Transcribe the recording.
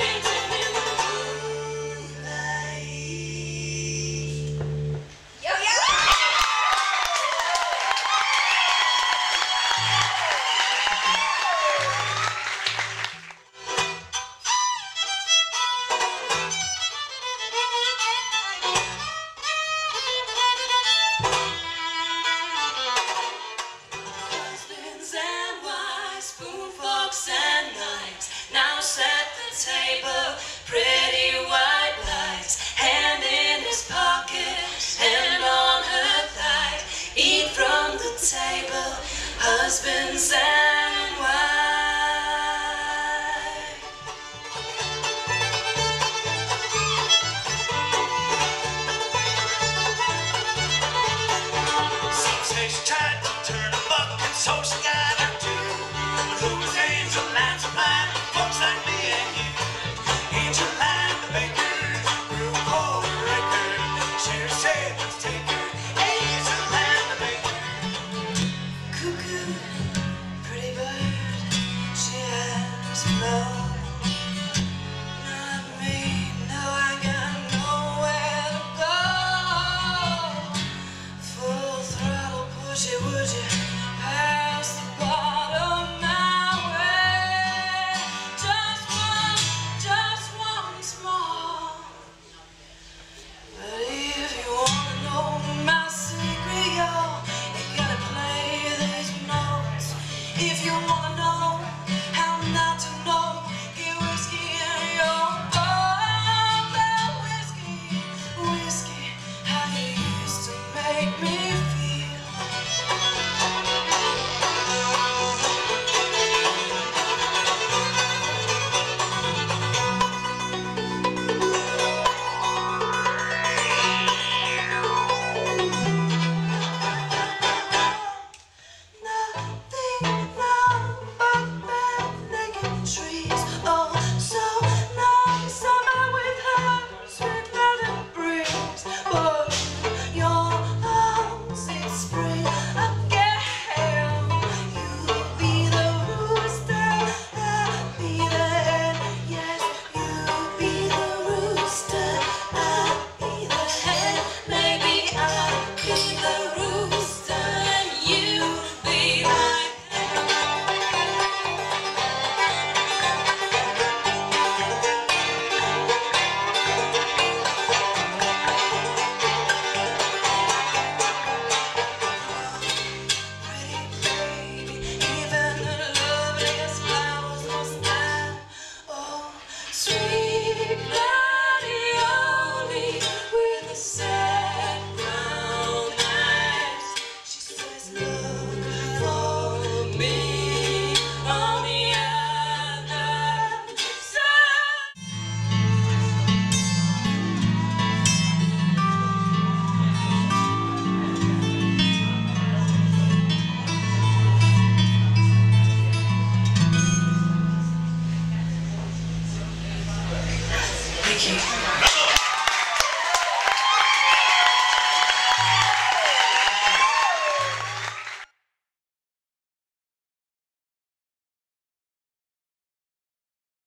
we